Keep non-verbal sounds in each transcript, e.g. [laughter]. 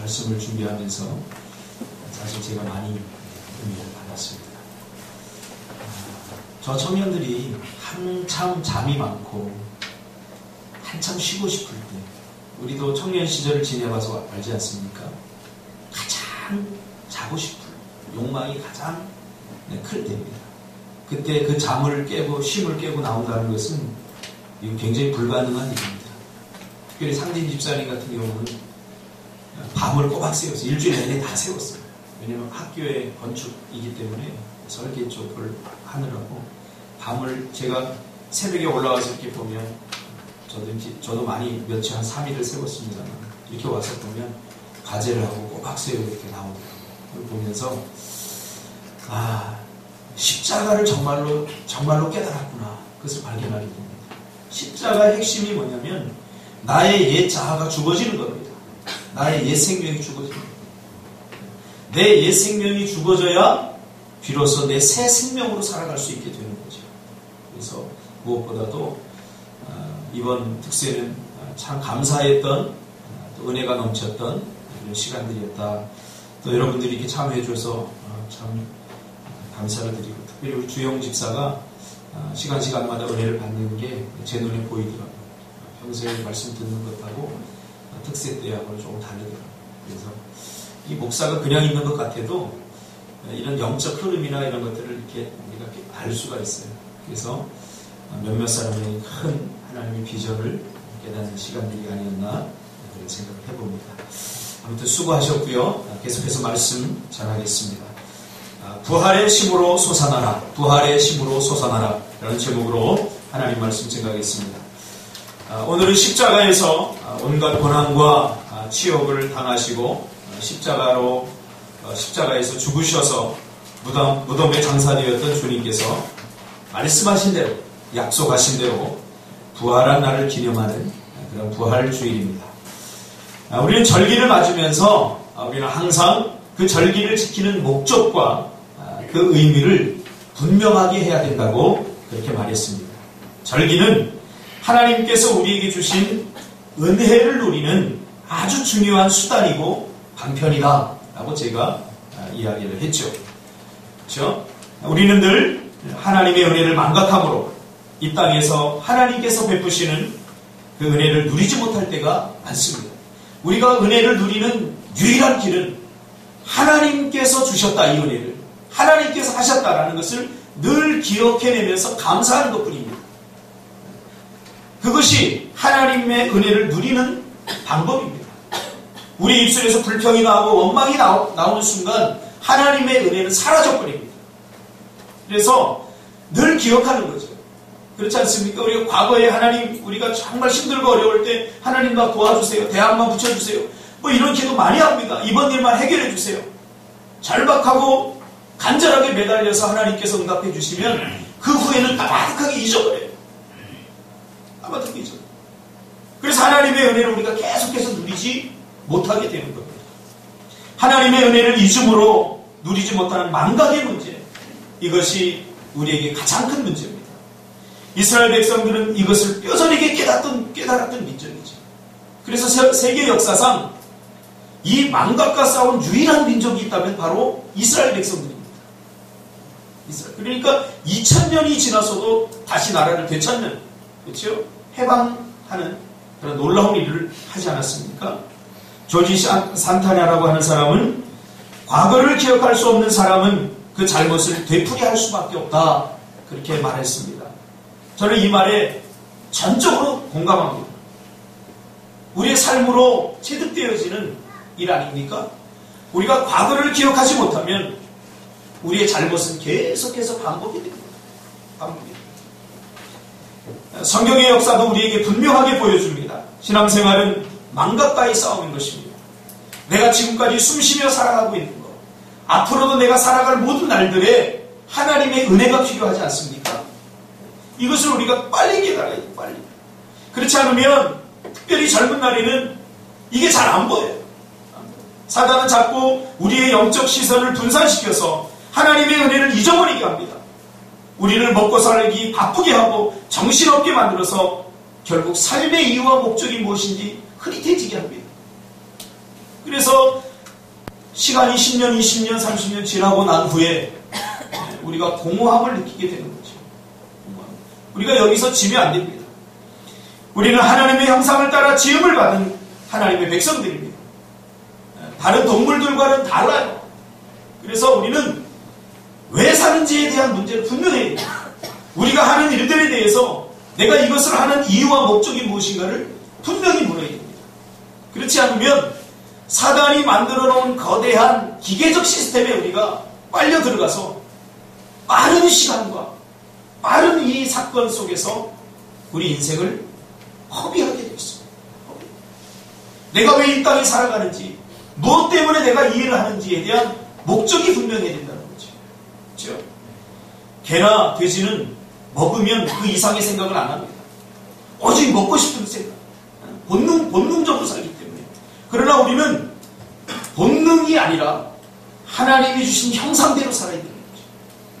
말씀을 준비하면서 사실 제가 많이 의미를 받았습니다. 아, 저 청년들이 한참 잠이 많고 한참 쉬고 싶을 때 우리도 청년 시절을 지내봐서 알지 않습니까? 가장 자고 싶을 욕망이 가장 네, 클 때입니다. 그때 그 잠을 깨고 쉼을 깨고 나온다는 것은 굉장히 불가능한 일입니다. 특별히 상진 집사님 같은 경우는 밤을 꼬박 세웠어요. 일주일 내내 다 세웠어요. 왜냐면 학교의 건축이기 때문에 설계 쪽을 하느라고 밤을 제가 새벽에 올라와서 이렇게 보면 저도, 저도 많이 며칠 한 3일을 세웠습니다만 이렇게 와서 보면 과제를 하고 꼬박 세우고 이렇게 나오더라고요. 보면서 아 십자가를 정말로 정말로 깨달았구나. 그것을 발견하게 됩니다. 십자가의 핵심이 뭐냐면 나의 옛 자아가 죽어지는 겁니다. 나의 옛 생명이 겁니다. 내옛 생명이 죽어져야 비로소 내 새 생명으로 살아갈 수 있게 되는 거죠. 그래서 무엇보다도 어, 이번 특세는 참 감사했던 어, 은혜가 넘쳤던 이런 시간들이었다. 또 여러분들이 이렇게 참여해 줘서 어, 참 감사를 드리고 특별히 우리 주영 집사가 아, 시간 시간마다 은혜를 받는 게 제 눈에 보이더라고요. 평소에 말씀 듣는 것하고 특세 때하고 조금 다르더라고요. 그래서 이 목사가 그냥 있는 것 같아도 이런 영적 흐름이나 이런 것들을 이렇게 우리가 알 수가 있어요. 그래서 몇몇 사람의 큰 하나님의 비전을 깨닫는 시간들이 아니었나 그런 생각을 해봅니다. 아무튼 수고하셨고요. 계속해서 말씀 전하겠습니다. 부활의 심으로 솟아나라. 부활의 심으로 솟아나라. 라는 제목으로 하나님 말씀 생각하겠습니다. 아, 오늘은 십자가에서 아, 온갖 고난과 아, 치욕을 당하시고 십자가로 어, 십자가에서 죽으셔서 무덤, 무덤에 장사되었던 주님께서 말씀하신 대로 약속하신 대로 부활한 날을 기념하는 그런 부활 주일입니다. 우리는 절기를 맞으면서 우리는 항상 그 절기를 지키는 목적과 그 의미를 분명하게 해야 된다고 그렇게 말했습니다. 절기는 하나님께서 우리에게 주신 은혜를 누리는 아주 중요한 수단이고 방편이다. 라고 제가 아, 이야기를 했죠. 그렇죠? 우리는 늘 하나님의 은혜를 망각함으로 이 땅에서 하나님께서 베푸시는 그 은혜를 누리지 못할 때가 많습니다. 우리가 은혜를 누리는 유일한 길은 하나님께서 주셨다 이 은혜를 하나님께서 하셨다라는 것을 늘 기억해내면서 감사하는 것 뿐입니다. 그것이 하나님의 은혜를 누리는 방법입니다. 우리 입술에서 불평이 나오고 원망이 나오, 는 순간 하나님의 은혜는 사라져버립니다. 그래서 늘 기억하는 거죠. 그렇지 않습니까? 우리가 과거에 하나님, 우리가 정말 힘들고 어려울 때 하나님 나 도와주세요. 대안만 붙여주세요. 뭐 이런 기도 많이 합니다. 이번 일만 해결해 주세요. 절박하고 간절하게 매달려서 하나님께서 응답해 주시면 그 후에는 까마득하게 잊어버려요. 까마득하게 잊어버려요. 그래서 하나님의 은혜를 우리가 계속해서 누리지 못하게 되는 겁니다. 하나님의 은혜를 잊음으로 누리지 못하는 망각의 문제. 이것이 우리에게 가장 큰 문제입니다. 이스라엘 백성들은 이것을 뼈저리게 깨닫던, 깨달았던 민족이죠. 그래서 세계 역사상 이 망각과 싸운 유일한 민족이 있다면 바로 이스라엘 백성들입니다. 그러니까 2000년이 지나서도 다시 나라를 되찾는 그렇죠? 해방하는 그런 놀라운 일을 하지 않았습니까? 조지 산타냐라고 하는 사람은 과거를 기억할 수 없는 사람은 그 잘못을 되풀이할 수밖에 없다. 그렇게 말했습니다. 저는 이 말에 전적으로 공감합니다. 우리의 삶으로 체득되어지는 일 아닙니까? 우리가 과거를 기억하지 못하면 우리의 잘못은 계속해서 반복이 됩니다. 반복이 됩니다. 성경의 역사도 우리에게 분명하게 보여줍니다. 신앙생활은 망각과의 싸움인 것입니다. 내가 지금까지 숨쉬며 살아가고 있는 것, 앞으로도 내가 살아갈 모든 날들에 하나님의 은혜가 필요하지 않습니까? 이것을 우리가 빨리 깨달아야 돼요, 빨리. 그렇지 않으면, 특별히 젊은 날에는 이게 잘 안 보여요. 사단은 자꾸 우리의 영적 시선을 분산시켜서 하나님의 은혜를 잊어버리게 합니다. 우리를 먹고 살기 바쁘게 하고 정신없게 만들어서 결국 삶의 이유와 목적이 무엇인지 흐릿해지게 합니다. 그래서 시간이 10년, 20년, 30년 지나고 난 후에 우리가 공허함을 느끼게 되는 거죠. 우리가 여기서 지면 안 됩니다. 우리는 하나님의 형상을 따라 지음을 받은 하나님의 백성들입니다. 다른 동물들과는 달라요. 그래서 우리는 왜 사는지에 대한 문제를 분명히 우리가 하는 일들에 대해서 내가 이것을 하는 이유와 목적이 무엇인가를 분명히 물어야 됩니다. 그렇지 않으면 사단이 만들어 놓은 거대한 기계적 시스템에 우리가 빨려 들어가서 빠른 시간과 빠른 이 사건 속에서 우리 인생을 허비하게 되었습니다. 내가 왜 이 땅에 살아가는지, 무엇 때문에 내가 이 일을 하는지에 대한 목적이 분명해야 된다 그렇죠? 개나 돼지는 먹으면 그 이상의 생각을 안 합니다. 오직 먹고 싶은 생각. 본능, 본능적으로 살기 때문에. 그러나 우리는 본능이 아니라 하나님이 주신 형상대로 살아야 되는 거죠.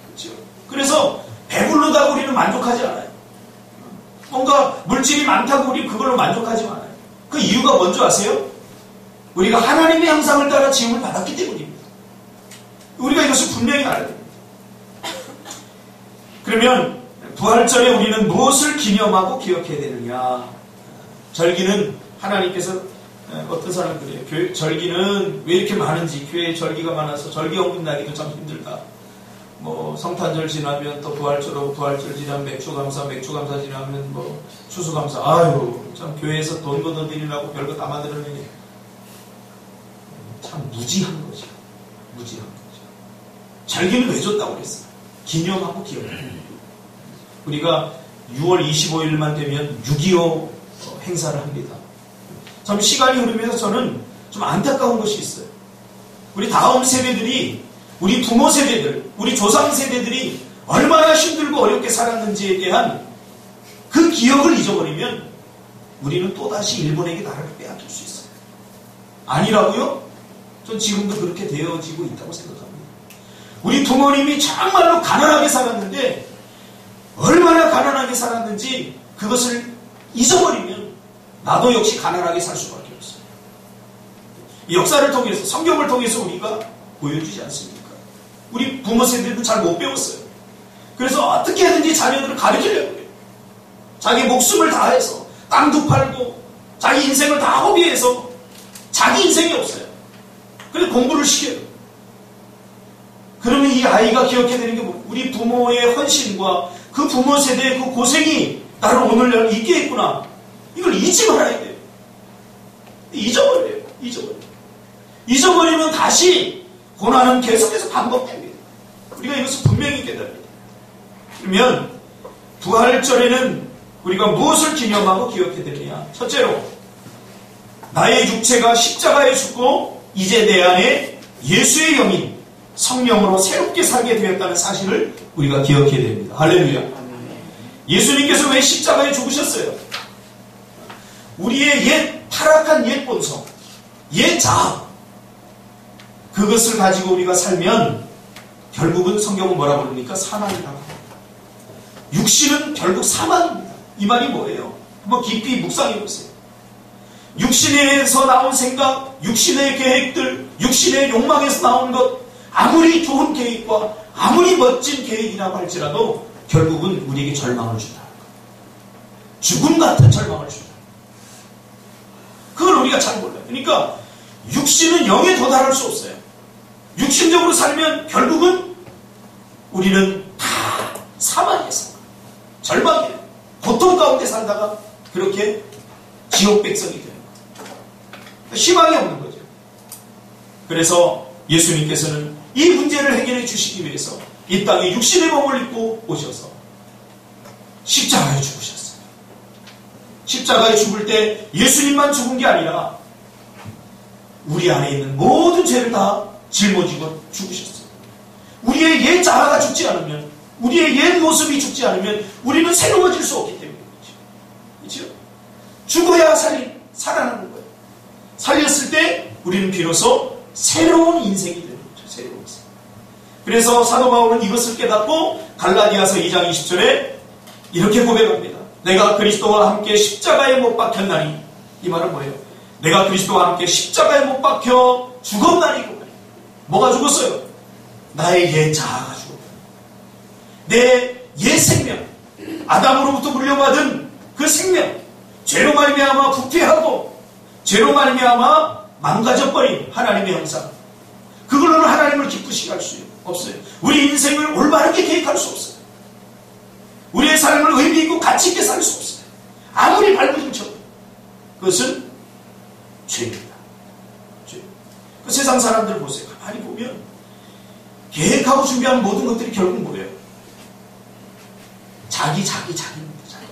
그렇죠? 그래서 배불르다고 우리는 만족하지 않아요. 뭔가 물질이 많다고 우리 그걸로 만족하지 않아요. 그 이유가 뭔지 아세요? 우리가 하나님의 형상을 따라 지음을 받았기 때문입니다. 우리가 이것을 분명히 알아야 됩니다. 그러면 부활절에 우리는 무엇을 기념하고 기억해야 되느냐? 절기는 하나님께서 어떤 사람들이에요. 교회, 절기는 왜 이렇게 많은지 교회에 절기가 많아서 절기 언급 나기도 참 힘들다. 뭐 성탄절 지나면 또 부활절하고 부활절 지나면 맥주감사 맥주감사 지나면 뭐 추수감사 아유 참 교회에서 돈 걷어들이라고 별거 다 만들어내니 참 무지한 거죠. 무지한 거죠. 절기는 왜 줬다고 그랬어요? 기념하고 기억하는 우리가 6월 25일만 되면 6.25 행사를 합니다. 참 시간이 흐르면서 저는 좀 안타까운 것이 있어요. 우리 다음 세대들이 우리 부모 세대들, 우리 조상 세대들이 얼마나 힘들고 어렵게 살았는지에 대한 그 기억을 잊어버리면 우리는 또다시 일본에게 나라를 빼앗길 수 있어요. 아니라고요? 전 지금도 그렇게 되어지고 있다고 생각합니다. 우리 부모님이 정말로 가난하게 살았는데 얼마나 가난하게 살았는지 그것을 잊어버리면 나도 역시 가난하게 살 수밖에 없어요. 역사를 통해서 성경을 통해서 우리가 보여주지 않습니까? 우리 부모 세대도 잘 못 배웠어요. 그래서 어떻게든지 자녀들을 가르치려고 해요. 자기 목숨을 다해서 땅도 팔고 자기 인생을 다 허비해서 자기 인생이 없어요. 그래서 공부를 시켜요. 그러면 이 아이가 기억해야 되는 게 뭐, 우리 부모의 헌신과 그 부모 세대의 그 고생이 나를 오늘날 있게 했구나. 이걸 잊지 말아야 돼요. 잊어버려요. 잊어버려요. 잊어버리면 다시 고난은 계속해서 반복됩니다. 우리가 이것을 분명히 깨달아야. 그러면 부활절에는 우리가 무엇을 기념하고 기억해야 되느냐? 첫째로 나의 육체가 십자가에 죽고 이제 내 안에 예수의 영인 성령으로 새롭게 살게 되었다는 사실을 우리가 기억해야 됩니다. 할렐루야. 예수님께서 왜 십자가에 죽으셨어요? 우리의 옛 타락한 옛 본성, 옛 자아, 그것을 가지고 우리가 살면 결국은 성경은 뭐라 부릅니까? 사망이라고 합니다. 육신은 결국 사망입니다. 이 말이 뭐예요? 한번 깊이 묵상해 보세요. 육신에서 나온 생각, 육신의 계획들, 육신의 욕망에서 나온 것, 아무리 좋은 계획과 아무리 멋진 계획이라고 할지라도 결국은 우리에게 절망을 준다. 죽음 같은 절망을 준다. 그걸 우리가 잘 몰라요. 그러니까 육신은 영에 도달할 수 없어요. 육신적으로 살면 결국은 우리는 다 사망에서 절망이에요. 고통 가운데 살다가 그렇게 지옥 백성이 되는 거예요. 희망이 없는 거죠. 그래서 예수님께서는 이 문제를 해결해 주시기 위해서 이 땅에 육신의 몸을 입고 오셔서 십자가에 죽으셨어요. 십자가에 죽을 때 예수님만 죽은 게 아니라 우리 안에 있는 모든 죄를 다 짊어지고 죽으셨어요. 우리의 옛 자아가 죽지 않으면 우리의 옛 모습이 죽지 않으면 우리는 새로워질 수 없기 때문이죠. 그렇죠? 죽어야 살, 살아나는 거예요. 살렸을 때 우리는 비로소 새로운 인생이 인생. 그래서 사도 바울은 이것을 깨닫고 갈라디아서 2장 20절에 이렇게 고백합니다. 내가 그리스도와 함께 십자가에 못 박혔나니 이 말은 뭐예요? 내가 그리스도와 함께 십자가에 못 박혀 죽었나니고 뭐가 죽었어요? 나의 옛 자아가 죽었다. 내옛 생명, 아담으로부터 물려받은 그 생명, 죄로 말미암아 부패하고 죄로 말미암아 망가져버린 하나님의 형상. 그걸로는 하나님을 기쁘시게 할 수 없어요. 우리 인생을 올바르게 계획할 수 없어요. 우리의 삶을 의미 있고 가치 있게 살 수 없어요. 아무리 발버둥 쳐도 그것은 죄입니다. 죄. 그 세상 사람들 보세요. 가만히 보면 계획하고 준비한 모든 것들이 결국 뭐예요? 자기, 자기, 자기입니다. 자기.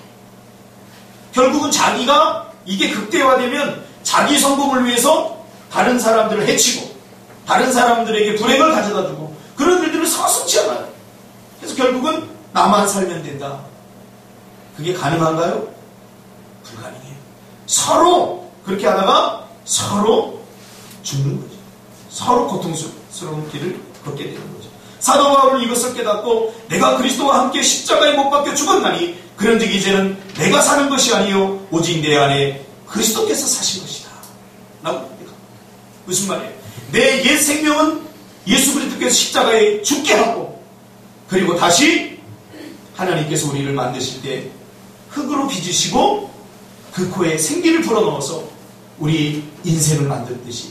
결국은 자기가 이게 극대화되면 자기 성공을 위해서 다른 사람들을 해치고 다른 사람들에게 불행을 가져다 주고 서슴지 않아요. 그래서 결국은 나만 살면 된다. 그게 가능한가요? 불가능해요. 서로 그렇게 하다가 서로 죽는 거죠. 서로 고통스러운 길을 걷게 되는 거죠. 사도 바울은 이것을 깨닫고 내가 그리스도와 함께 십자가에 못 박혀 죽었나니 그런즉 이제는 내가 사는 것이 아니요 오직 내 안에 그리스도께서 사신 것이다. 라고 합니다. 무슨 말이에요? 내 옛 생명은 예수 그리스도께서 십자가에 죽게 하고 그리고 다시 하나님께서 우리를 만드실 때 흙으로 빚으시고 그 코에 생기를 불어넣어서 우리 인생을 만들듯이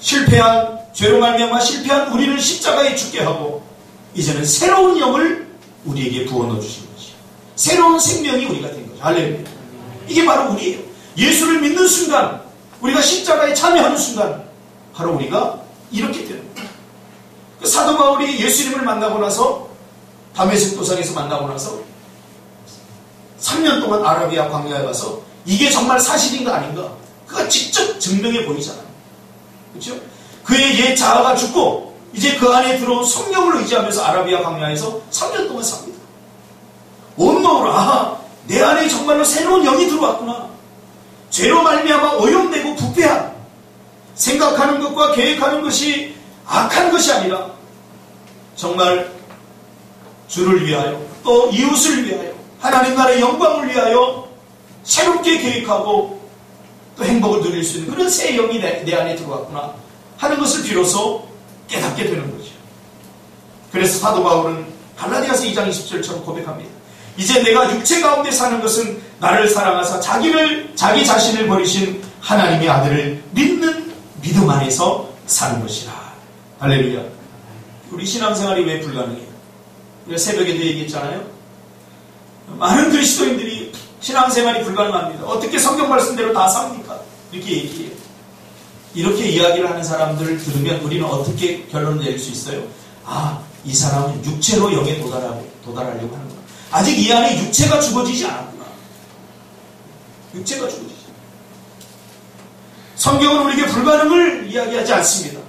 실패한 죄로 말미암아 실패한 우리를 십자가에 죽게 하고 이제는 새로운 영을 우리에게 부어 넣어 주신 것이요. 새로운 생명이 우리가 된 거죠. 할렐루야. 이게 바로 우리예요. 예수를 믿는 순간 우리가 십자가에 참여하는 순간 바로 우리가 이렇게. 그 사도 바울이 예수님을 만나고 나서 담에색 도상에서 만나고 나서 3년 동안 아라비아 광야에 가서 이게 정말 사실인가 아닌가 그가 직접 증명해 보이잖아요. 그렇죠? 그의 옛 자아가 죽고 이제 그 안에 들어온 성령을 의지하면서 아라비아 광야에서 3년 동안 삽니다. 온몸으로 아, 내 안에 정말로 새로운 영이 들어왔구나. 죄로 말미암아 오염되고 부패한 생각하는 것과 계획하는 것이 악한 것이 아니라 정말 주를 위하여 또 이웃을 위하여 하나님 나라의 영광을 위하여 새롭게 계획하고 또 행복을 누릴 수 있는 그런 새 영이 내, 내 안에 들어왔구나 하는 것을 비로소 깨닫게 되는 거죠. 그래서 사도 바울은 갈라디아서 2장 20절처럼 고백합니다. 이제 내가 육체 가운데 사는 것은 나를 사랑하사 자기를 자기 자신을 버리신 하나님의 아들을 믿는 믿음 안에서 사는 것이라. 할렐루야. 우리 신앙생활이 왜 불가능해요? 우리가 새벽에도 얘기했잖아요. 많은 그리스도인들이 신앙생활이 불가능합니다. 어떻게 성경 말씀대로 다 삽니까? 이렇게 얘기해요. 이렇게 이야기를 하는 사람들을 들으면 우리는 어떻게 결론을 내릴 수 있어요? 아, 이 사람은 육체로 영에 도달하고, 도달하려고 하는 거야. 아직 이 안에 육체가 죽어지지 않았구나. 육체가 죽어지지. 성경은 우리에게 불가능을 이야기하지 않습니다.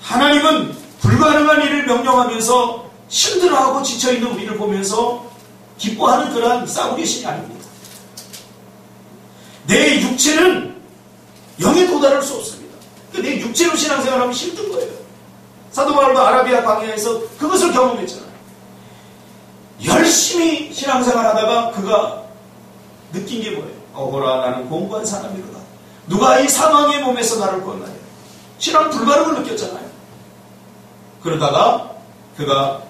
하나님은 불가능한 일을 명령하면서 힘들어하고 지쳐있는 우리를 보면서 기뻐하는 그러한 싸우리 신이 아닙니다. 내 육체는 영에 도달할 수 없습니다. 그러니까 내 육체로 신앙생활하면 힘든 거예요. 사도 바울도 아라비아 광야에서 그것을 경험했잖아요. 열심히 신앙생활 하다가 그가 느낀 게 뭐예요? 어거라 나는 공부한 사람이로다. 누가 이 사망의 몸에서 나를 구원하냐. 신앙 불가능을 느꼈잖아요. 그러다가 그가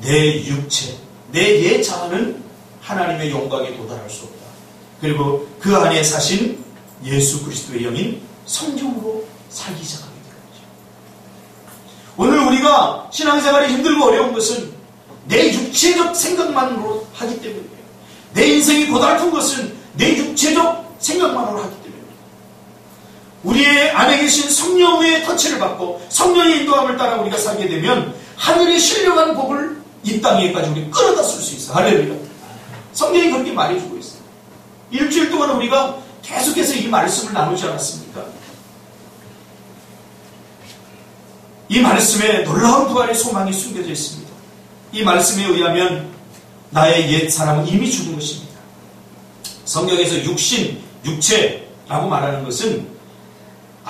내 육체, 내 예 자아는 하나님의 영광에 도달할 수 없다. 그리고 그 안에 사신 예수 그리스도의 영인 성경으로 살기 시작하게 되는 거죠. 오늘 우리가 신앙생활이 힘들고 어려운 것은 내 육체적 생각만으로 하기 때문이에요. 내 인생이 고달픈 것은 내 육체적 생각만으로 하기 때문입니다. 우리의 안에 계신 성령의 터치를 받고 성령의 인도함을 따라 우리가 살게 되면 하늘의 신령한 복을 이 땅에까지 우리 끌어다 쓸 수 있어요. 할렐루야. 성령이 그렇게 말해주고 있어요. 일주일 동안 우리가 계속해서 이 말씀을 나누지 않았습니까? 이 말씀에 놀라운 부활의 소망이 숨겨져 있습니다. 이 말씀에 의하면 나의 옛 사람은 이미 죽은 것입니다. 성경에서 육신, 육체라고 말하는 것은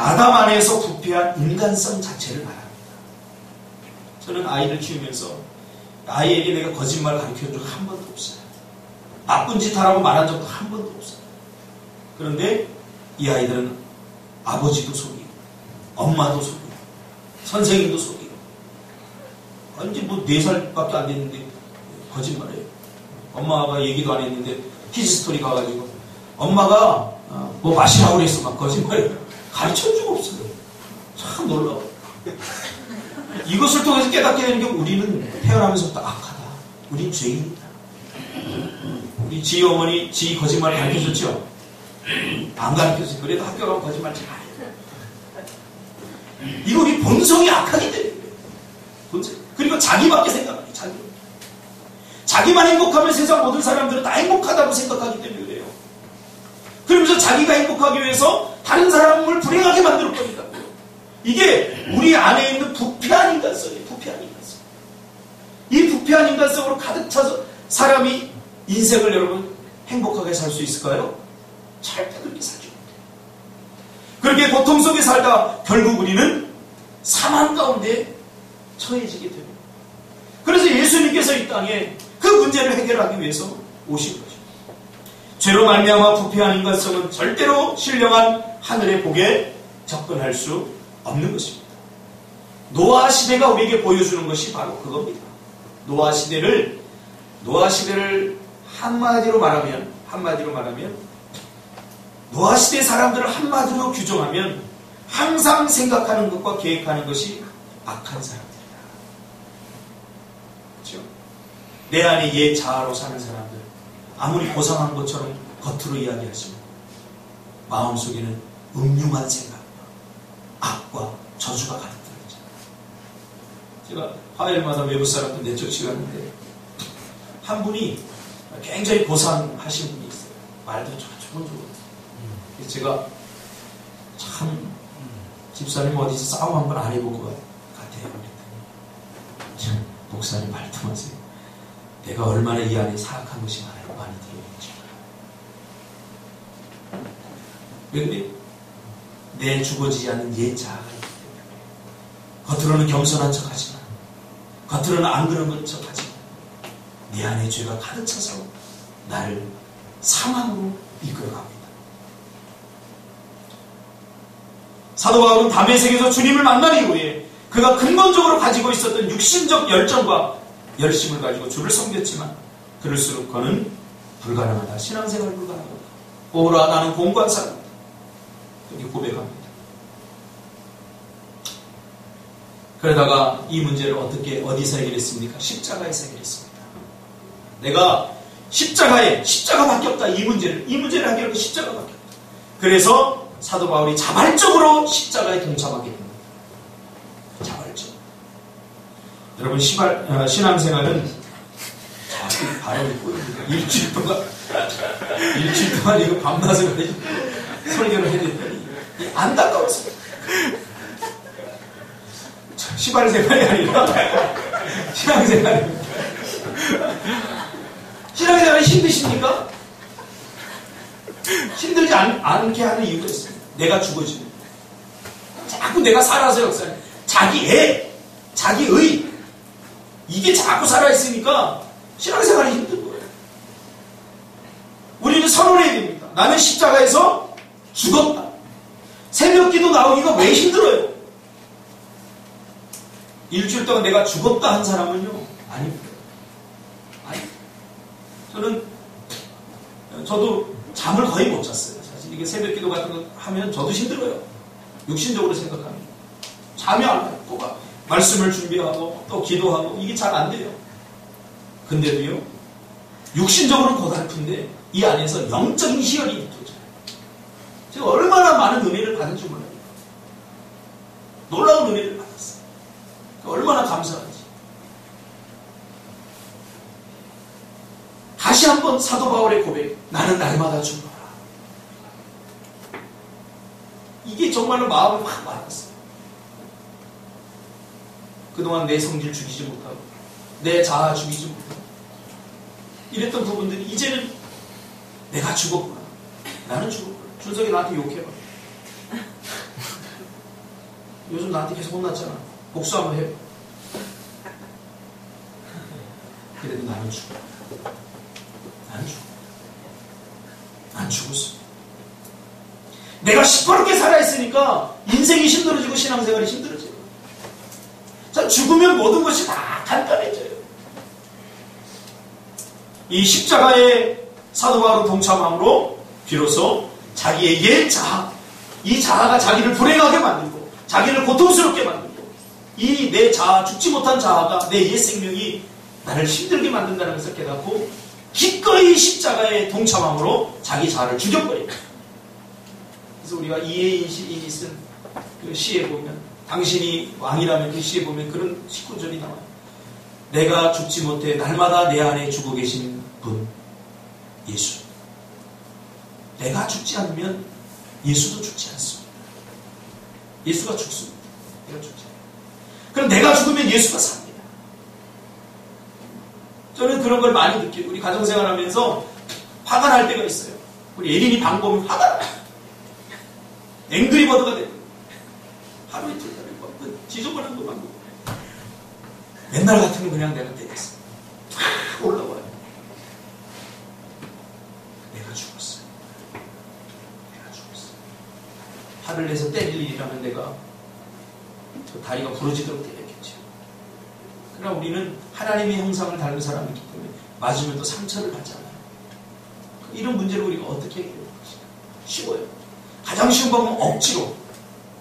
아담 안에서 부패한 인간성 자체를 말합니다. 저는 아이를 키우면서 아이에게 내가 거짓말 가르쳐 준 적 한 번도 없어요. 나쁜 짓 하라고 말한 적도 한 번도 없어요. 그런데 이 아이들은 아버지도 속이고 엄마도 속이고 선생님도 속이고 언제 뭐 4살밖에 안 됐는데 거짓말이에요. 엄마가 얘기도 안 했는데 히스토리 가가지고 엄마가 어, 뭐 마시라고 그랬어 막 거짓말이에요. 가르쳐주고 없어요. 참 놀라워. 이것을 통해서 깨닫게 되는 게 우리는 태어나면서부터 악하다. 우린 죄인이다. 우리 지희 어머니, 지희 거짓말 가르쳐 줬죠? 안 가르쳐 줬어요. 그래도 학교 가면 거짓말 잘 해요. 이거 우리 본성이 악하기 때문에 본성. 그리고 자기밖에 생각하니 자기. 자기만 행복하면 세상 모든 사람들은 다 행복하다고 생각하기 때문에 그래요. 그러면서 자기가 행복하기 위해서 다른 사람을 불행하게 만들 겁니다. 이게 우리 안에 있는 부패한 인간성이에요. 부패한 인간성. 이 부패한 인간성으로 가득 차서 사람이 인생을 여러분 행복하게 살 수 있을까요? 절대 그렇게 살지 못해요. 그렇게 고통 속에 살다 결국 우리는 사망 가운데 처해지게 됩니다. 그래서 예수님께서 이 땅에 그 문제를 해결하기 위해서 오신 거죠. 죄로 말미암아 부패한 인간성은 절대로 신령한 하늘의 복에 접근할 수 없는 것입니다. 노아 시대가 우리에게 보여주는 것이 바로 그겁니다. 노아 시대를 노아 시대를 한마디로 말하면 한마디로 말하면 노아 시대 사람들을 한마디로 규정하면 항상 생각하는 것과 계획하는 것이 악한 사람들이다. 그렇죠? 내 안에 옛 자아로 사는 사람들 아무리 고상한 것처럼 겉으로 이야기하지만 마음속에는 음흉한 생각 악과 저주가 가득 들어있잖아요. 제가 화요일마다 외부 사람들 내쫓지 갔는데 한 분이 굉장히 고상하신 분이 있어요. 말도 좋은 좋은. 그래서 제가 참 집사님 어디서 싸움 한 번 안 해본 것 같아요. 그랬더니 참 목사님 말씀하세요. 내가 얼마나 이 안에 사악한 것이 많아요. 많이. 왜 그래요? 내 죽어지지 않는 옛 자아가 있기 때문에 겉으로는 겸손한 척하지만 겉으로는 안 그런 척하지만 내 안에 죄가 가득 차서 나를 사망으로 이끌어갑니다. 사도 바울은 담의 세계에서 주님을 만난 이후에 그가 근본적으로 가지고 있었던 육신적 열정과 열심을 가지고 주를 섬겼지만 그럴수록 그는 불가능하다. 신앙생활 불가능하다. 오라 나는 공부한 사람이다. 이렇게 고백합니다. 그러다가 이 문제를 어떻게 어디서 해결했습니까? 십자가에서 해결했습니다. 내가 십자가에 십자가밖에 없다 이 문제를 이 문제를 해결하고 십자가밖에 없다. 그래서 사도 바울이 자발적으로 십자가에 동참하게 됩니다. 자발적. 여러분 시발, 어, 신앙생활은 자꾸 발음이 꼬입니다. 일주일 동안 일주일 동안 이거 밤낮을 설교를 해야 되더니 안타까웠습니다. 시발 생활이 아니라 신앙생활입니다. 신앙생활이 힘드십니까? 힘들지 않, 않게 하는 이유가 있습니다. 내가 죽어지는. 자꾸 내가 살아서 역사해. 자기 애, 자기 의. 이게 자꾸 살아있으니까 신앙생활이 힘든 거예요. 우리는 선언해야 됩니다. 나는 십자가에서 죽었다. 새벽 기도 나오기가 왜 힘들어요? 일주일 동안 내가 죽었다 한 사람은요, 아닙니다. 아니, 저는, 저도 잠을 거의 못 잤어요. 사실 이게 새벽 기도 같은 거 하면 저도 힘들어요. 육신적으로 생각하면. 잠이 안 와요. 또 말씀을 준비하고, 또 기도하고, 이게 잘 안 돼요. 근데도요, 육신적으로는 고달픈데, 이 안에서 영적인 희열이 느껴져요. 제가 얼마나 많은 은혜를 받은 줄 몰라요. 놀라운 은혜를 받았어요. 얼마나 감사한지. 다시 한번 사도 바울의 고백. 나는 날마다 죽어라. 이게 정말로 마음을 확 와닿았어요. 그동안 내 성질 죽이지 못하고, 내 자아 죽이지 못하고, 이랬던 부분들이 이제는 내가 죽었구나. 나는 죽었구나. 준석이 나한테 욕해봐. [laughs] 요즘 나한테 계속 혼났잖아. 복수 한번 해봐. 그래도 나는 죽어. 나는 죽어. 난 죽었어. 내가 시퍼렇게 살아있으니까 인생이 힘들어지고 신앙생활이 힘들어져요. 자, 죽으면 모든 것이 다 간단해져요. 이 십자가의 사도 바로 동참함으로 비로소 자기에게 자아, 이 자아가 자기를 불행하게 만들고 자기를 고통스럽게 만들고 이 내 자아, 죽지 못한 자아가 내 옛 생명이 나를 힘들게 만든다는 것을 깨닫고 기꺼이 십자가에 동참함으로 자기 자아를 죽여버립니다. 그래서 우리가 이해인 시인이 쓴그 시에 보면 당신이 왕이라면 그 시에 보면 그런 19절이 나와요. 내가 죽지 못해 날마다 내 안에 죽어 계신 분 예수. 내가 죽지 않으면 예수도 죽지 않습니다. 예수가 죽습니다. 내가 죽지 않아요. 그럼 내가 죽으면 예수가 삽니다. 저는 그런 걸 많이 느끼고 우리 가정생활 하면서 화가 날 때가 있어요. 우리 예린이 방 보면 화가 나요. 앵그리버드가 돼요. 하루 이틀 달에 그 지저분한 것만 보고. 맨날 같으면 그냥 내가 때렸어. 팍 올라와요. 내가 죽었어요. 내가 죽었어요. 화를 내서 때릴 일이라면 내가 저 다리가 부러지도록 때렸겠죠. 그러나 우리는 하나님의 형상을 닮은 사람이기 때문에 맞으면 또 상처를 받잖아요. 이런 문제를 우리가 어떻게 해결할 것인가? 쉬워요. 가장 쉬운 방법은 억지로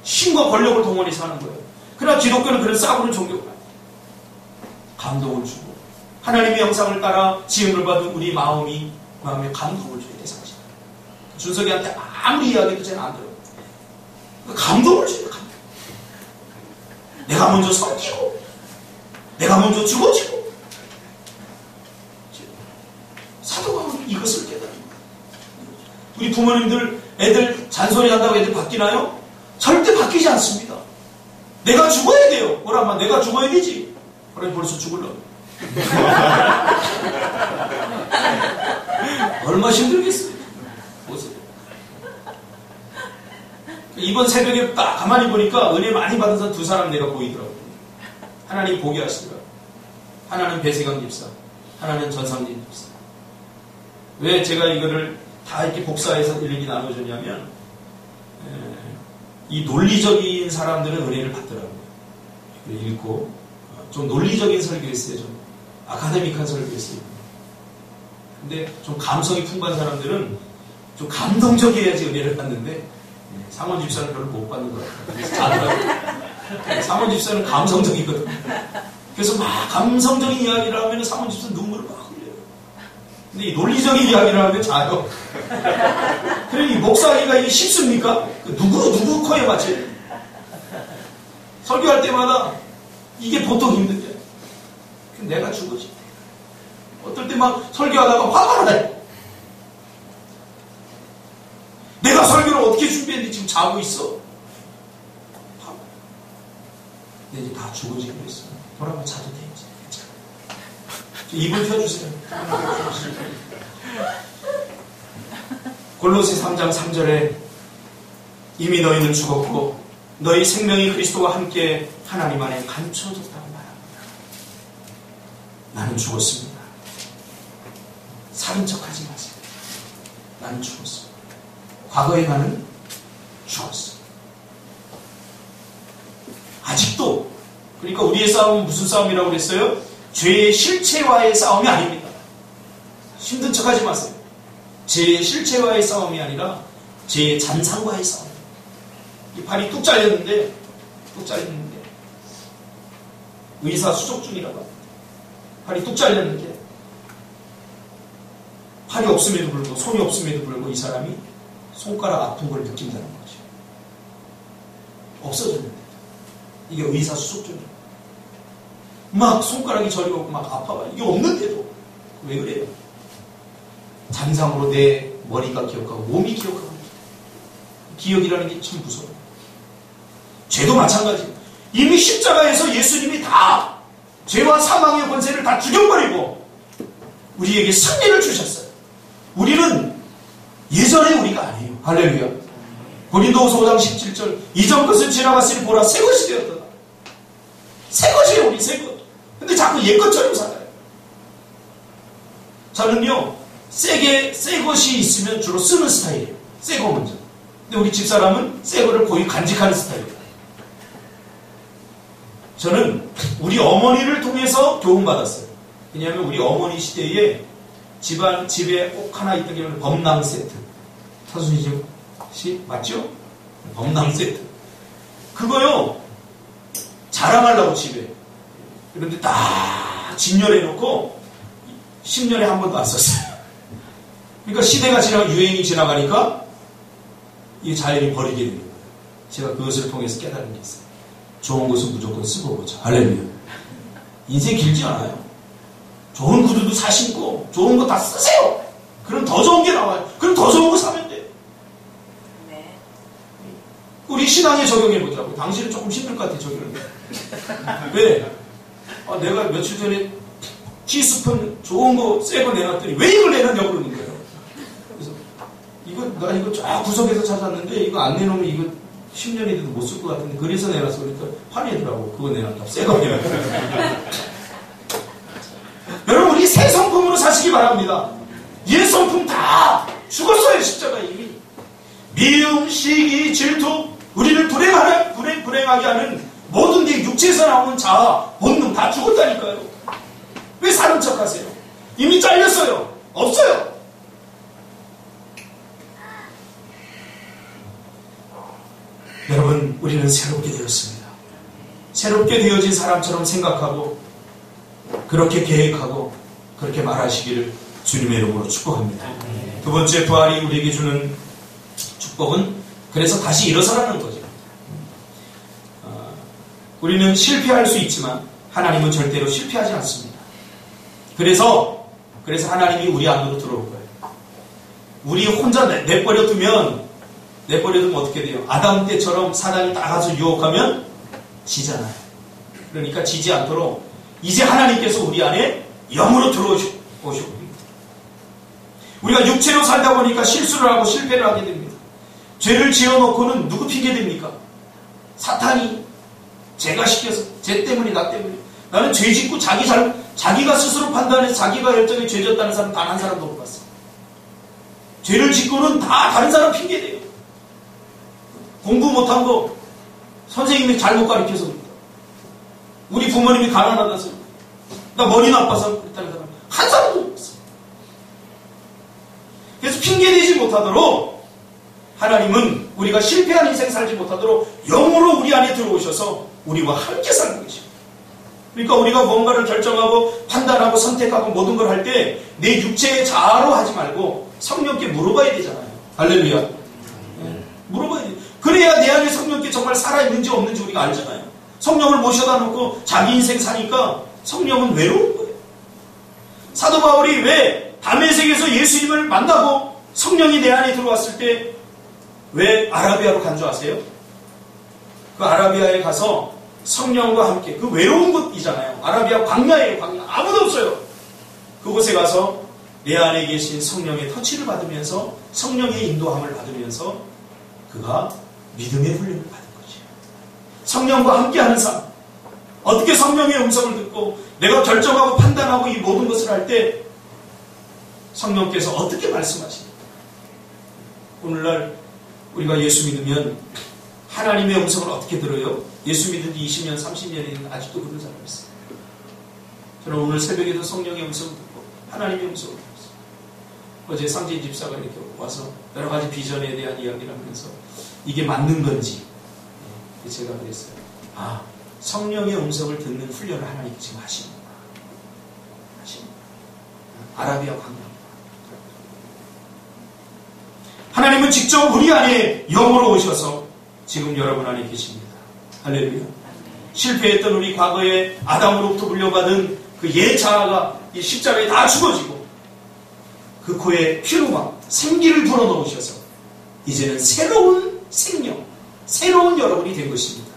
힘과 권력을 동원해서 하는 거예요. 그러나 기독교는 그런 싸구려 종교가. 감동을 주고 하나님의 영상을 따라 지음을 받은 우리 마음이 마음에 감동을 줘야 돼 사실. 준석이한테 아무리 이야기해도 쟤는 안 들어요. 감동을 줘요. 감동. 내가 먼저 섬기고 내가 먼저 죽어지고 사도가 이것을 깨달은 거예요. 우리 부모님들 애들 잔소리 한다고 애들 바뀌나요? 절대 바뀌지 않습니다. 내가 죽어야 돼요. 뭐라마 내가 죽어야 되지. 그래 벌써 죽을러. [laughs] 얼마 힘들겠어요. 이번 새벽에 딱 가만히 보니까 은혜 많이 받은 사람 두 사람 내가 보이더라고요. 하나님 보게 하시더라고요. 하나는 배세강 집사, 하나는 전상진 집사. 왜 제가 이거를 다 이렇게 복사해서 일일이 나눠줬냐면 이 논리적인 사람들은 은혜를 받더라고요. 읽고 좀 논리적인 설교했어요. 좀 아카데믹한 설교했어요. 근데 좀 감성이 풍부한 사람들은 좀 감동적이어야지 은혜를 받는데 상원 집사는 별로 못 받는 것 같아요. 자더라고요. 상원 집사는 감성적이거든. 그래서 막 감성적인 이야기를 하면 상원 집사는 눈물을 막 흘려요. 근데 이 논리적인 이야기를 하면 자요. 그러니 목사하기가 이게 쉽습니까? 그 누구 누구 코에 맞춰요. 설교할 때마다 이게 보통 힘든데 내가 죽어지. 어떨 때 막 설교하다가 화가 나요. 내가 설교를 어떻게 준비했는데 지금 자고 있어. 근데 이제 다 죽어지기로 했어. 뭐라고 자도 돼, 이제. 입을 펴주세요. 골로새 3장 3절에 이미 너희는 죽었고 너희 생명이 그리스도와 함께 하나님 안에 감춰졌다고 말합니다. 나는 죽었습니다. 살인 척하지 마세요. 나는 죽었어. 과거에 나는 죽었어. 아직도 그러니까 우리의 싸움은 무슨 싸움이라고 그랬어요? 죄의 실체와의 싸움이 아닙니다. 힘든 척하지 마세요. 제 실체와의 싸움이 아니라 제 잔상과의 싸움. 이 팔이 뚝 잘렸는데, 뚝 잘렸는데, 의사 수족 중이라고. 팔이 뚝 잘렸는데, 팔이 없음에도 불구하고, 손이 없음에도 불구하고 이 사람이 손가락 아픈 걸 느낀다는 거죠. 없어졌는데. 이게 의사 수족 중이에요. 막 손가락이 저리고 막 아파봐요. 이게 없는데도. 왜 그래요? 잔상으로 내 머리가 기억하고 몸이 기억하고 기억이라는 게 참 무서워요. 죄도 마찬가지. 이미 십자가에서 예수님이 다 죄와 사망의 권세를 다 죽여버리고 우리에게 승리를 주셨어요. 우리는 예전의 우리가. 할렐루야. 고린도후서 5장 17절 이전 것은 지나갔으니 보라 새 것이 되었다. 새 것이에요 우리 새 것. 근데 자꾸 옛 것처럼 살아요. 저는요 세게 새 것이 있으면 주로 쓰는 스타일이에요. 새 거 먼저. 근데 우리 집사람은 새 거를 거의 간직하는 스타일이에요. 저는 우리 어머니를 통해서 교훈받았어요. 왜냐하면 우리 어머니 시대에 집안, 집에 꼭 하나 있던 게 범랑 세트. 타순이 씨, 맞죠? 범랑 세트. 그거요, 자랑하려고 집에. 그런데 딱 진열해 놓고 10년에 한 번도 안 썼어요. 그러니까 시대가 지나고 유행이 지나가니까 이 자연이 버리게 되는 거예요. 제가 그것을 통해서 깨달은 게 있어요. 좋은 것은 무조건 쓰고 보자. 할렐루야. 인생 길지 않아요. 좋은 구두도 사신고 좋은 거 다 쓰세요. 그럼 더 좋은 게 나와요. 그럼 더 좋은 거 사면 돼. 네. 우리 신앙에 적용해 보자고. 당신은 조금 힘들 것 같아 적용을. [laughs] 왜? 아, 내가 며칠 전에 티스푼 좋은 거 새 거 내놨더니 왜 이걸 내놨냐고 그러는 거예요. 그래서 이거 나 이거 쫙 구석에서 찾았는데 이거 안 내놓으면 이거 10년이 돼도 못 쓸 것 같은데 그래서 내놨어 그러니까 화내더라고 그거 내놨다 새거 내놨다 [laughs] 여러분 우리 새 성품으로 사시기 바랍니다 옛 성품 다 죽었어요 십자가 이미 미움, 시기, 질투 우리를 불행하게, 불행, 불행하게 하는 모든 게 육체에서 나오는 자아, 본능 다 죽었다니까요 왜 사는 척 하세요? 이미 잘렸어요 없어요 여러분, 우리는 새롭게 되었습니다. 새롭게 되어진 사람처럼 생각하고, 그렇게 계획하고, 그렇게 말하시기를 주님의 이름으로 축복합니다. 두 번째 부활이 우리에게 주는 축복은 그래서 다시 일어서라는 거죠. 어, 우리는 실패할 수 있지만 하나님은 절대로 실패하지 않습니다. 그래서 그래서 하나님이 우리 안으로 들어올 거예요. 우리 혼자 내버려 두면 내버려 두면 어떻게 돼요? 아담 때처럼 사단이 나가서 유혹하면 지잖아요. 그러니까 지지 않도록 이제 하나님께서 우리 안에 영으로 들어오시고 우리가 육체로 살다 보니까 실수를 하고 실패를 하게 됩니다. 죄를 지어놓고는 누구 핑계 됩니까? 사탄이 제가 시켜서 제 때문에 나 때문에 나는 죄 짓고 자기 잘 자기가 스스로 판단해서 자기가 열정에 죄 졌다는 사람 단 한 사람도 못 봤어. 죄를 짓고는 다 다른 사람 핑계 대요. 공부 못한 거 선생님이 잘못 가르쳐서 그런다. 우리 부모님이 가난하다서 나 머리 나빠서 그랬다는 사람 한 사람도 없어. 그래서 핑계대지 못하도록 하나님은 우리가 실패한 인생 살지 못하도록 영으로 우리 안에 들어오셔서 우리와 함께 살고 계십니다. 그러니까 우리가 뭔가를 결정하고 판단하고 선택하고 모든 걸 할 때 내 육체의 자아로 하지 말고 성령께 물어봐야 되잖아요. 할렐루야. 네. 물어봐야 돼. 그래야 내 안에 성령께 정말 살아있는지 없는지 우리가 알잖아요. 성령을 모셔다 놓고 자기 인생 사니까 성령은 외로운 거예요. 사도 바울이 왜 담에색에서 예수님을 만나고 성령이 내 안에 들어왔을 때 왜 아라비아로 간 줄 아세요? 그 아라비아에 가서 성령과 함께 그 외로운 곳이잖아요. 아라비아 광야예요. 광야. 아무도 없어요. 그곳에 가서 내 안에 계신 성령의 터치를 받으면서 성령의 인도함을 받으면서 그가 믿음의 훈련을 받은 거지. 성령과 함께하는 삶. 어떻게 성령의 음성을 듣고 내가 결정하고 판단하고 이 모든 것을 할 때 성령께서 어떻게 말씀하십니까? 오늘날 우리가 예수 믿으면 하나님의 음성을 어떻게 들어요? 예수 믿은 지 20년, 30년이 아직도 그런 사람이 있어요. 저는 오늘 새벽에도 성령의 음성을 듣고 하나님의 음성을 들었어요. 어제 상진 집사가 이렇게 와서 여러 가지 비전에 대한 이야기를 하면서 이게 맞는 건지 네, 제가 그랬어요. 아 성령의 음성을 듣는 훈련을 하나님께 지금 하시는구나. 하시는구나. 아라비아 광야. 하나님은 직접 우리 안에 영으로 오셔서 지금 여러분 안에 계십니다. 할렐루야. 실패했던 우리 과거에 아담으로부터 물려받은 그 예자아가 이 십자가에 다 죽어지고 그 코에 피로 막 생기를 불어넣으셔서 이제는 새로운 생명, 새로운 여러분이 된 것입니다.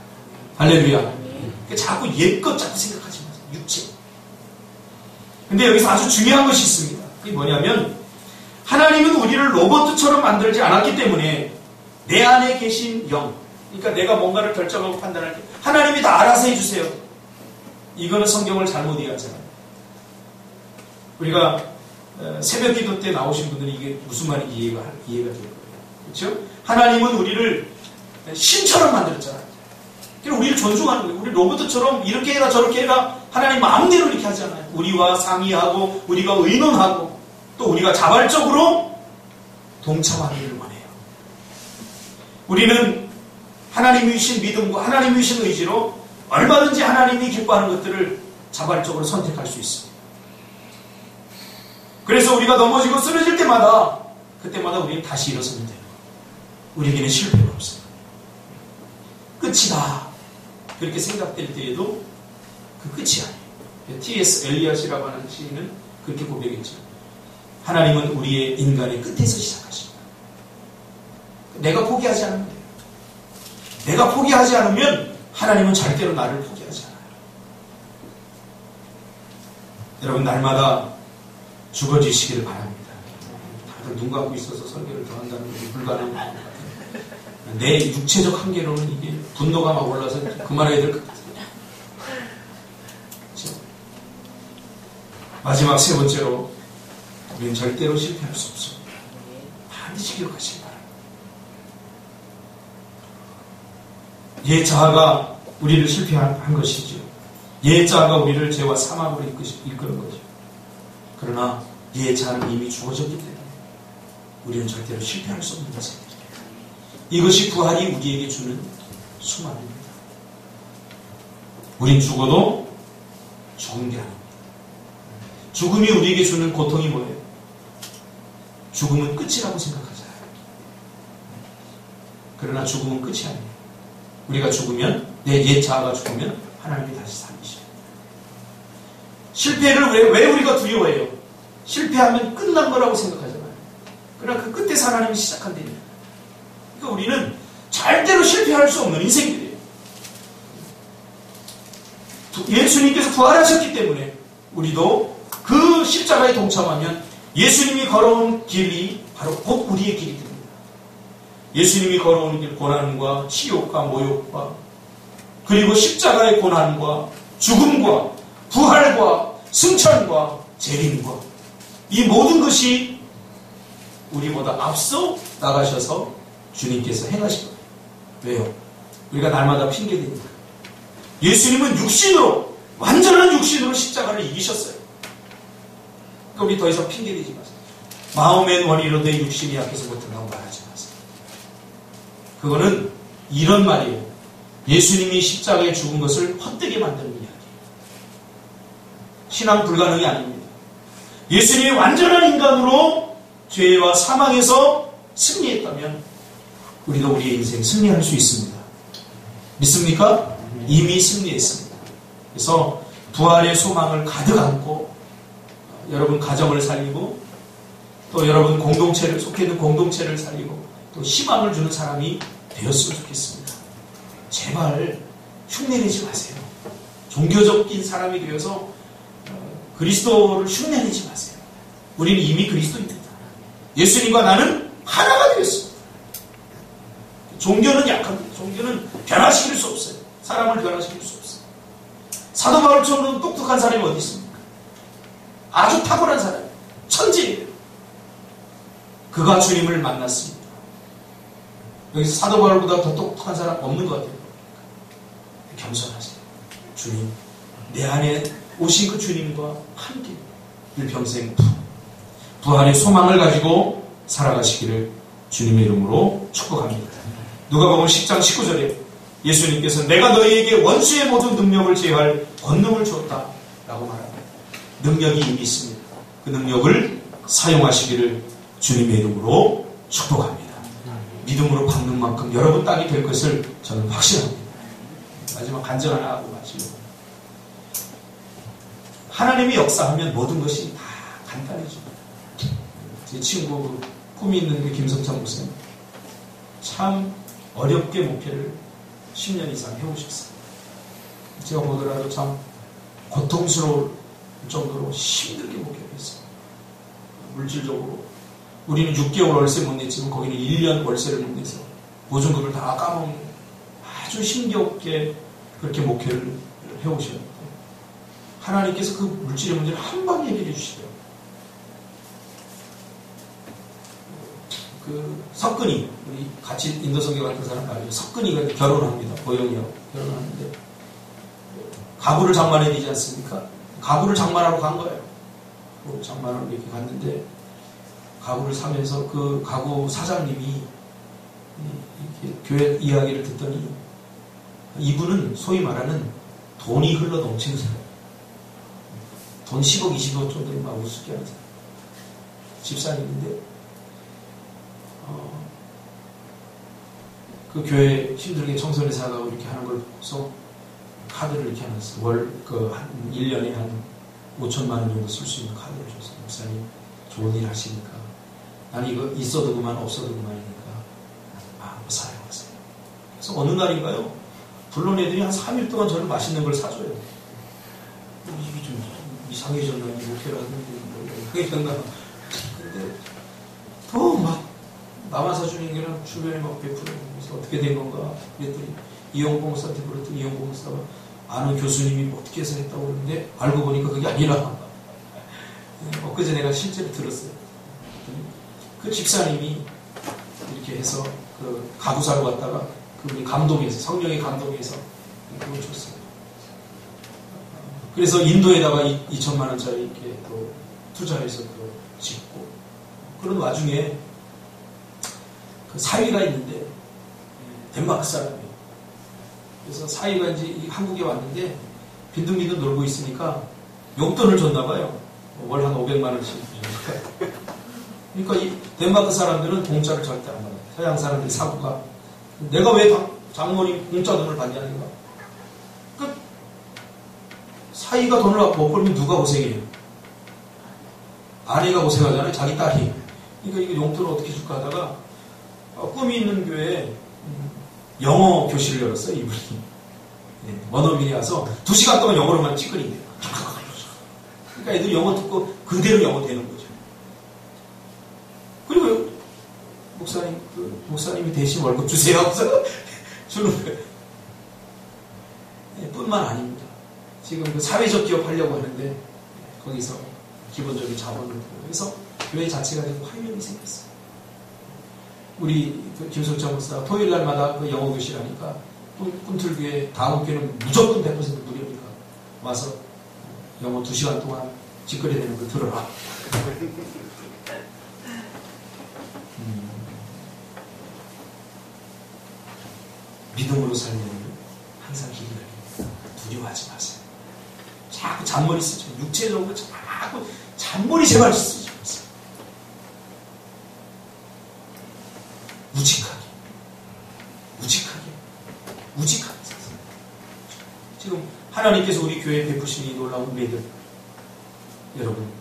할렐루야. 그러니까 자꾸 옛것 자꾸 생각하지 마세요. 육체. 근데 여기서 아주 중요한 것이 있습니다. 그게 뭐냐면 하나님은 우리를 로봇처럼 만들지 않았기 때문에 내 안에 계신 영, 그러니까 내가 뭔가를 결정하고 판단할 때 하나님이 다 알아서 해주세요. 이거는 성경을 잘못 이해하잖아요. 우리가 어, 새벽 기도 때 나오신 분들은 이게 무슨 말인지 이해가, 이해가 될 거예요. 그렇죠? 하나님은 우리를 신처럼 만들었잖아요. 그래서 우리를 존중하는 거예요. 우리 로봇처럼 이렇게 해라 저렇게 해라 하나님 마음대로 이렇게 하지 않아요. 우리와 상의하고 우리가 의논하고 또 우리가 자발적으로 동참하기를 원해요. 우리는 하나님이 주신 믿음과 하나님이 주신 의지로 얼마든지 하나님이 기뻐하는 것들을 자발적으로 선택할 수 있습니다. 그래서 우리가 넘어지고 쓰러질 때마다 그때마다 우리는 다시 일어서면 돼요. 우리에게는 실패가 없어요. 끝이다. 그렇게 생각될 때에도 그 끝이 아니에요. T.S. 엘리엇이라고 하는 시인은 그렇게 고백했죠. 하나님은 우리의 인간의 끝에서 시작하십니다. 내가 포기하지 않으면 돼요. 내가 포기하지 않으면 하나님은 절대로 나를 포기하지 않아요. 여러분 날마다 죽어지시기를 바랍니다. 다들 눈 감고 있어서 설교를 더 한다는 게 불가능한 것 같아요. 내 육체적 한계로는 이게 분노가 막 올라서 그만해야 될 것 같아요. 그렇죠? 마지막 세 번째로 우리는 절대로 실패할 수 없습니다. 반드시 기록하시기 바랍니다. 옛 자아가 우리를 실패한 것이죠. 옛 자아가 우리를 죄와 사망으로 이끄는 거죠. 그러나 옛 자아는 이미 죽어졌기 때문에 우리는 절대로 실패할 수 없는 것입니다. 이것이 부활이 우리에게 주는 수만입니다. 우린 죽어도 좋은 게 아닙니다. 죽음이 우리에게 주는 고통이 뭐예요? 죽음은 끝이라고 생각하잖아요. 그러나 죽음은 끝이 아니에요. 우리가 죽으면 내 옛 자아가 죽으면 하나님이 다시 살리셔요. 실패를 왜, 왜 우리가 두려워해요? 실패하면 끝난 거라고 생각하잖아요. 그러나 그 끝에서 하나님이 시작한다니 그러니까 우리는 절대로 실패할 수 없는 인생들이에요. 예수님께서 부활하셨기 때문에 우리도 그 십자가에 동참하면 예수님이 걸어온 길이 바로 곧 우리의 길이 됩니다. 예수님이 걸어오는 길 고난과 치욕과 모욕과 그리고 십자가의 고난과 죽음과 부활과 승천과 재림과 이 모든 것이 우리보다 앞서 나가셔서 주님께서 행하신 거예요. 왜요? 우리가 날마다 핑계대니까. 예수님은 육신으로, 완전한 육신으로 십자가를 이기셨어요. 그러니까 우리 더 이상 핑계대지 마세요. 마음의 원리로 내 육신이 약해서 못한다고 말하지 마세요. 그거는 이런 말이에요. 예수님이 십자가에 죽은 것을 헛되게 만드는 이야기예요. 신앙 불가능이 아닙니다. 예수님이 완전한 인간으로 죄와 사망에서 승리했다면 우리도 우리의 인생 승리할 수 있습니다. 믿습니까? 이미 승리했습니다. 그래서 부활의 소망을 가득 안고 여러분 가정을 살리고 또 여러분 공동체를 속해 있는 공동체를 살리고 또 희망을 주는 사람이 되었으면 좋겠습니다. 제발 흉내내지 마세요. 종교적인 사람이 되어서 어, 그리스도를 흉내내지 마세요. 우리는 이미 그리스도입니다. 예수님과 나는 하나가 되었습니다. 종교는 약합니다. 종교는 변화시킬 수 없어요. 사람을 변화시킬 수 없어요. 사도 바울처럼 똑똑한 사람이 어디 있습니까? 아주 탁월한 사람, 천재예요. 그가 주님을 만났습니다. 여기서 사도 바울보다 더 똑똑한 사람 없는 것 같아요. 겸손하세요. 주님, 내 안에 오신 그 주님과 함께 일평생 부활의 소망을 가지고 살아가시기를 주님의 이름으로 축복합니다. 누가 보면 10장 19절에 예수님께서 내가 너희에게 원수의 모든 능력을 제어할 권능을 주었다. 라고 말합니다. 능력이 이미 있습니다. 그 능력을 사용하시기를 주님의 이름으로 축복합니다. 믿음으로 받는 만큼 여러분 땅이 될 것을 저는 확신합니다. 마지막 간증 하나 하고 마치고. 하나님이 역사하면 모든 것이 다 간단해집니다. 제 친구 꿈이 있는 그 김성찬 목사님. 참 어렵게 목회를 10년 이상 해오셨어요. 제가 보더라도 참 고통스러울 정도로 힘들게 목회를 했어요. 물질적으로. 우리는 6개월 월세 못 냈지만 거기는 1년 월세를 못 내서 보증금을 다 까먹는 아주 힘겹게 그렇게 목회를 해오셨는데 하나님께서 그 물질의 문제를 한방 얘기해 주시더라고요. 그 석근이 우리 같이 인도 성교 같은 사람 알죠. 석근이가 결혼합니다. 보영이하고 결혼하는데 가구를 장만해야 되지 않습니까? 가구를 장만하러 간 거예요. 장만하러 이렇게 갔는데 가구를 사면서 그 가구 사장님이 교회 이야기를 듣더니 이분은 소위 말하는 돈이 흘러 넘치는 사람. 돈 10억, 20억 정도 막 우습게 하는 사람. 집사님인데, 어, 그 교회 힘들게 청소년 사가고 이렇게 하는 걸 보고서 카드를 이렇게 해놨어. 월, 그, 한, 1년에 한 5천만 원 정도 쓸 수 있는 카드를 줬어. 목사님, 좋은 일 하시니까. 난 이거 있어도 그만, 없어도 그만이니까. 마음껏 사용하세요. 그래서 어느 날인가요? 불론 애들이 한 3일 동안 저를 맛있는 걸 사줘요. 이게 좀 이상해졌나, 이 목회라든지, 뭐, 이상해졌나. 근데, 더 막, 나만 사주는 게 아니라 주변에 막 베풀어요. 그래서 어떻게 된 건가? 그랬더니, 이용봉 목사한테 물었더니, 이용봉 목사가 아는 교수님이 어떻게 해서 했다고 그러는데, 알고 보니까 그게 아니라, 엊그제 내가 실제로 들었어요. 그 집사님이 이렇게 해서 그 가구 사러 갔다가 그분이 감동해서 성령의 감동해서 그걸 줬어요. 그래서 인도에다가 2천만 원짜리 이렇게 또 투자해서 또 짓고 그런 와중에 그 사위가 있는데 덴마크 사람이에요. 그래서 사위가 이제 한국에 왔는데 빈둥빈둥 놀고 있으니까 용돈을 줬나 봐요. 월 한 500만 원씩. 그러니까 이 덴마크 사람들은 공짜를 절대 안 받아요. 서양 사람들이 사고가 내가 왜 장모님 공짜 돈을 받냐는 거야. 그 사이가 돈을 못 벌면 누가 고생해요? 아내가 고생하잖아요. 자기 딸이. 그러니까 이거 용돈을 어떻게 줄까 하다가 어, 꿈이 있는 교회에 영어 교실을 열었어요. 이분이. 네, 원어민이 와서 두 시간 동안 영어로만 찌끄린대요. 그러니까 애들 영어 듣고 그대로 영어 되는 거죠. 그리고 목사님, 그 목사님이 대신 월급 주세요. 하면서 [laughs] 주는 거예요. 네, 뿐만 아닙니다. 지금 그 사회적 기업 하려고 하는데 거기서 기본적인 자본을 그래서 교회 자체가 되고 활력이 생겼어요. 우리 그 김석찬 목사 토요일 날마다 그 영어 교실 하니까 꿈틀교회 다음 교회는 무조건 100% 무료니까 와서 영어 2시간 동안 짓거리 되는 거 들어라. 음. 믿음으로 살면 항상 길이 열립니다. 두려워하지 마세요. 자꾸 잔머리 쓰죠. 육체적으로 자꾸 잔머리 제발 쓰지 무직하게, 무직하게, 무직하게 사세요. 지금 하나님께서 우리 교회에 베푸신 이 놀라운 은혜들 여러분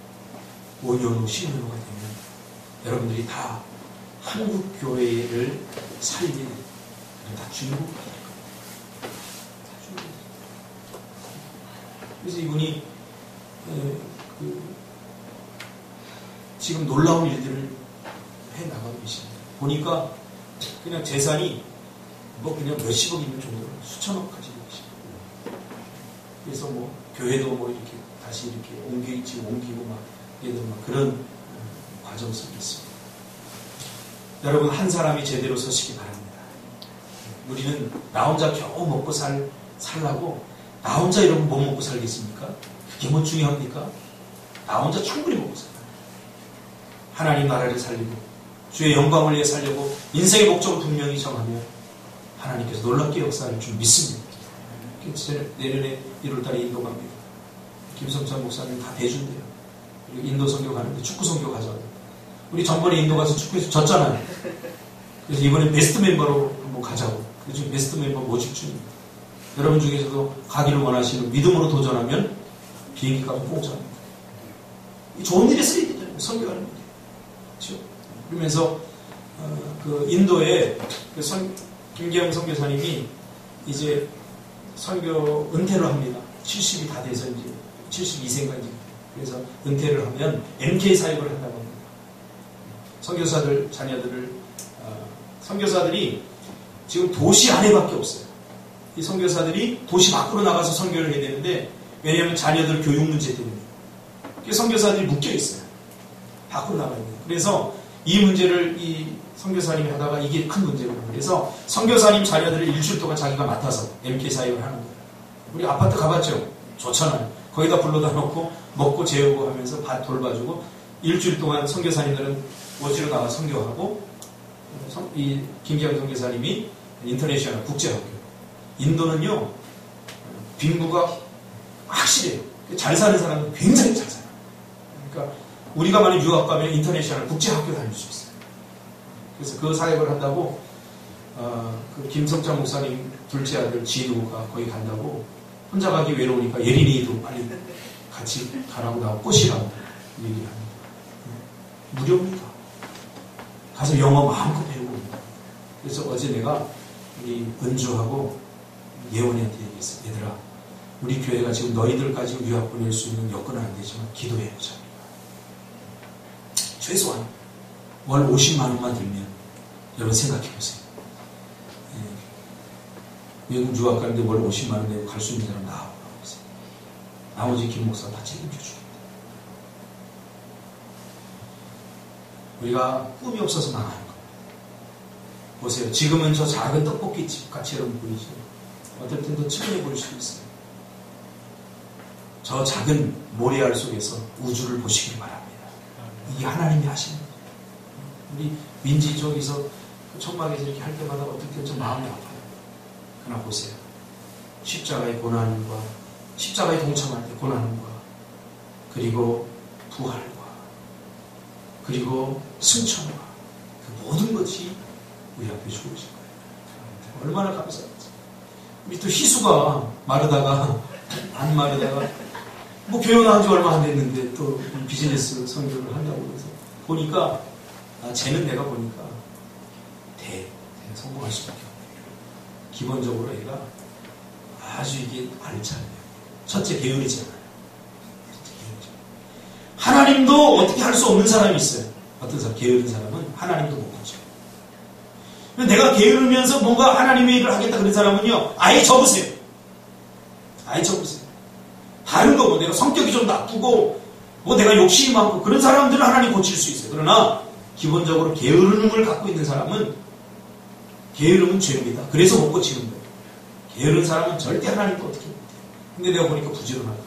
5년 후, 10년 후가 되면 여러분들이 다 한국 교회를 살리는 다 주인공이 될 겁니다. 그래서 이분이 그 지금 놀라운 일들을 해 나가고 계십니다. 보니까 그냥 재산이 뭐 그냥 몇십억 있는 정도로 수천억 가지고 계십니다. 그래서 뭐 교회도 뭐 이렇게 다시 이렇게 옮기지 옮기고 막 얘들 막 그런 과정 속에 있습니다. 여러분 한 사람이 제대로 서시기 바랍니다. 우리는 나 혼자 겨우 먹고 살 살라고 나 혼자 이러면 뭐 먹고 살겠습니까? 그게 뭐 중요합니까? 나 혼자 충분히 먹고 살아요. 하나님 나라를 살리고 주의 영광을 위해 살려고 인생의 목적을 분명히 정하며 하나님께서 놀랍게 역사할 줄 믿습니다. 내년에 1월달에 인도 갑니다. 김성찬 목사님 다 대준대요. 인도 선교 가는데 축구 선교 가자고. 우리 전번에 인도 가서 축구에서 졌잖아요. 그래서 이번에 베스트 멤버로 한번 가자고. 그래서 베스트 멤버 모집 중입니다. 여러분 중에서도 가기를 원하시는 믿음으로 도전하면 비행기 값은 공짜입니다. 좋은 일에 쓰이게 되잖아요. 선교하는 일이. 그렇죠? 그러면서 어, 그 인도에 그 선, 김기영 선교사님이 이제 선교 은퇴를 합니다. 70이 다 돼서 이제 72세인가 이제 그래서 은퇴를 하면 MK 사역을 한다고 합니다. 선교사들 자녀들을 어, 선교사들이 지금 도시 안에밖에 없어요. 이 선교사들이 도시 밖으로 나가서 선교를 해야 되는데 왜냐하면 자녀들 교육 문제 때문에 선교사들이 묶여 있어요. 밖으로 나가야 돼요. 그래서 이 문제를 이 선교사님이 하다가 이게 큰 문제고 그래서 선교사님 자녀들을 일주일 동안 자기가 맡아서 MK 사역을 하는 거예요. 우리 아파트 가봤죠? 좋잖아요. 거기다 불러다 놓고 먹고 재우고 하면서 밭 돌봐주고 일주일 동안 선교사님들은 워지로 나가 선교하고 이 김기영 선교사님이 인터내셔널 국제학교 인도는요 빈부가 확실해요. 잘 사는 사람은 굉장히 잘 살아요. 그러니까 우리가 만약 유학 가면 인터내셔널 국제학교 다닐 수 있어요. 그래서 그 사역을 한다고 어, 그 김성장 목사님 둘째 아들 진우가 거기 간다고 혼자 가기 외로우니까 예린이도 빨리 같이 가라고 나고 꼬시라고 얘기를 합니다. 무료입니다. 가서 영어 마음껏 배우고 그래서 어제 내가 우리 은주하고 예원이한테 얘기했어. 얘들아, 우리 교회가 지금 너희들까지 유학 보낼 수 있는 여건은 안 되지만 기도해보자. 최소한 월 50만 원만 들면 여러분 생각해 보세요. 예. 외국 유학 가는데 월 50만 원 내고 갈 수 있는 사람 나와보세요. 나머지 김 목사 다 책임져 줍니다. 우리가 꿈이 없어서 망하는 겁니다. 보세요. 지금은 저 작은 떡볶이 집 같이 여러분 보이죠? 어떨 땐 더 측은해 보일 수도 있어요. 저 작은 모래알 속에서 우주를 보시길 바랍니다. 이게 하나님이 하시는 거예요. 우리 민지 쪽에서 그 천막에서 이렇게 할 때마다 어떻게 좀 마음이 아파요. 그러나 보세요. 십자가의 고난과 십자가에 동참할 때 고난과 그리고 부활과 그리고 승천과 그 모든 것이 우리 앞에 주어진 거예요. 얼마나 감사한지. 우리 또 희수가 마르다가 안 마르다가 뭐 나온 지 얼마 안 됐는데 또 비즈니스 성교를 한다고 해서 보니까 아, 쟤는 내가 보니까 대, 대 성공할 수밖에 없네요. 기본적으로 얘가 아주 이게 알차네요. 첫째 게으르잖아요. 하나님도 어떻게 할 수 없는 사람이 있어요. 어떤 사람, 게으른 사람은 하나님도 못 하죠. 내가 게으르면서 뭔가 하나님의 일을 하겠다 그런 사람은요, 아예 접으세요. 아예 접으세요. 다른 거뭐 내가 성격이 좀 나쁘고, 뭐 내가 욕심이 많고, 그런 사람들은 하나님 고칠 수 있어요. 그러나, 기본적으로 게으름을 갖고 있는 사람은, 게으름은 죄입니다. 그래서 못 고치는 거예요. 게으른 사람은 절대 하나님도 어떻게 못해요. 근데 내가 보니까 부지런하다.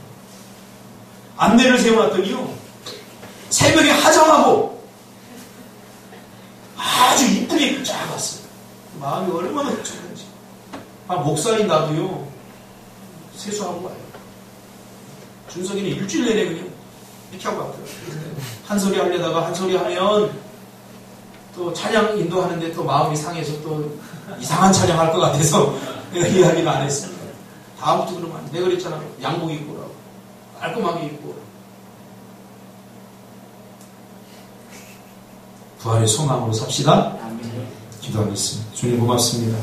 안내를 세워놨더니요, 새벽에 화장하고 아주 이쁘게 쫙 왔어요. 마음이 얼마나 좋은지. 아, 목사인 나도요, 세수하고 와요. 준석이는 일주일 내내 그냥 이렇게 하고 왔더라고요. 한 소리 하려다가 한 소리 하면 또 찬양 인도하는데 또 마음이 상해서 또 이상한 찬양 할 것 같아서 내가 [laughs] 이야기를 안 했습니다. 다음부터 그러면 안 돼. 내가 그랬잖아. 양복 입고 오라고. 깔끔하게 입고 오라고. 부활의 소망으로 삽시다. 기도하겠습니다. 주님 고맙습니다.